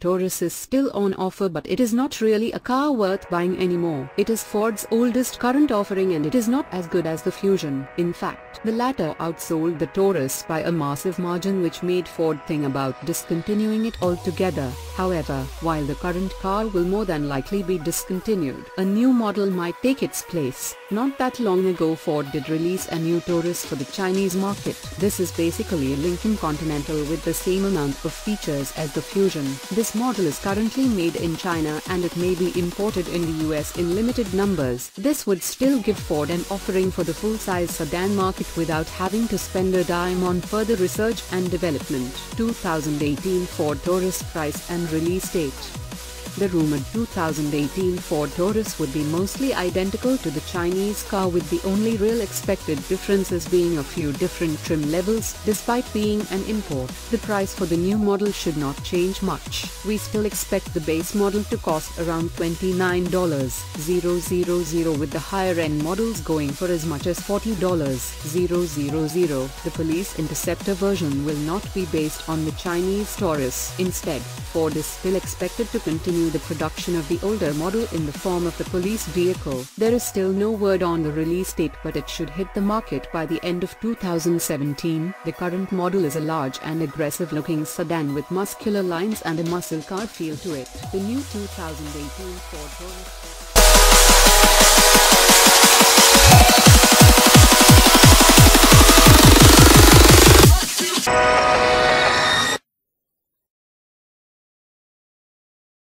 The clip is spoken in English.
Taurus is still on offer but it is not really a car worth buying anymore. It is Ford's oldest current offering and it is not as good as the Fusion. In fact, the latter outsold the Taurus by a massive margin which made Ford think about discontinuing it altogether. However, while the current car will more than likely be discontinued, a new model might take its place. Not that long ago Ford did release a new Taurus for the Chinese market. This is basically a Lincoln Continental with the same amount of features as the Fusion. This model is currently made in China and it may be imported in the US in limited numbers. This would still give Ford an offering for the full-size sedan market without having to spend a dime on further research and development. 2018 Ford Taurus price and release date the rumored 2018 Ford Taurus would be mostly identical to the Chinese car with the only real expected differences being a few different trim levels. Despite being an import, the price for the new model should not change much. We still expect the base model to cost around $29,000 with the higher end models going for as much as $40,000. The Police Interceptor version will not be based on the Chinese Taurus. Instead, Ford is still expected to continue the production of the older model in the form of the police vehicle. There is still no word on the release date but it should hit the market by the end of 2017. The current model is a large and aggressive looking sedan with muscular lines and a muscle car feel to it. The new 2018 Ford